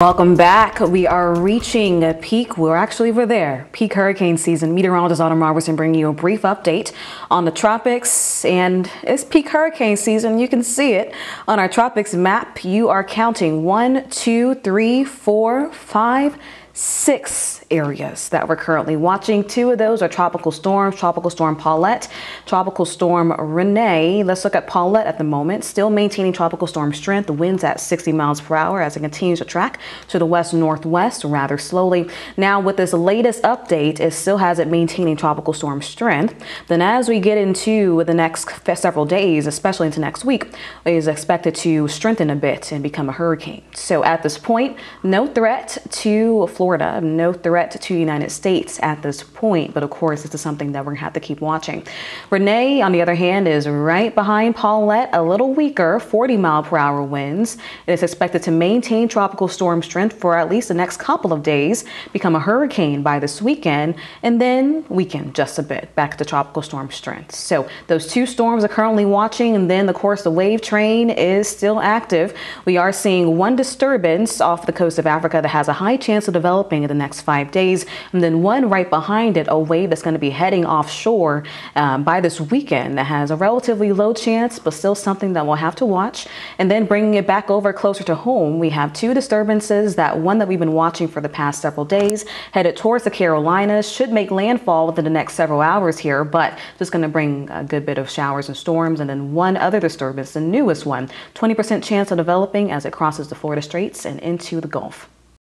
Welcome back. We are reaching a peak. We're actually over there. Peak hurricane season. Meteorologist Autumn Robertson bringing you a brief update on the tropics. And it's peak hurricane season. You can see it on our tropics map. You are counting one, two, three, four, five, six areas that we're currently watching. Two of those are tropical storms, Tropical Storm Paulette, Tropical Storm Rene. Let's look at Paulette at the moment, still maintaining tropical storm strength. The winds at 60 miles per hour as it continues to track to the west northwest rather slowly. Now with this latest update, it still has it maintaining tropical storm strength. Then as we get into the next several days, especially into next week, is expected to strengthen a bit and become a hurricane. So at this point, no threat to Florida No threat to the United States at this point, but of course, this is something that we're going to have to keep watching. Rene, on the other hand, is right behind Paulette, a little weaker, 40 mile per hour winds. It is expected to maintain tropical storm strength for at least the next couple of days, become a hurricane by this weekend, and then weaken just a bit back to tropical storm strength. So those two storms are currently watching, and then, of course, the wave train is still active. We are seeing one disturbance off the coast of Africa that has a high chance of developing developing in the next five days. And then one right behind it, a wave that's going to be heading offshore um, by this weekend that has a relatively low chance, but still something that we'll have to watch. And then bringing it back over closer to home, we have two disturbances. That one that we've been watching for the past several days headed towards the Carolinas should make landfall within the next several hours here, but just going to bring a good bit of showers and storms. And then one other disturbance, the newest one, 20% chance of developing as it crosses the Florida Straits and into the Gulf.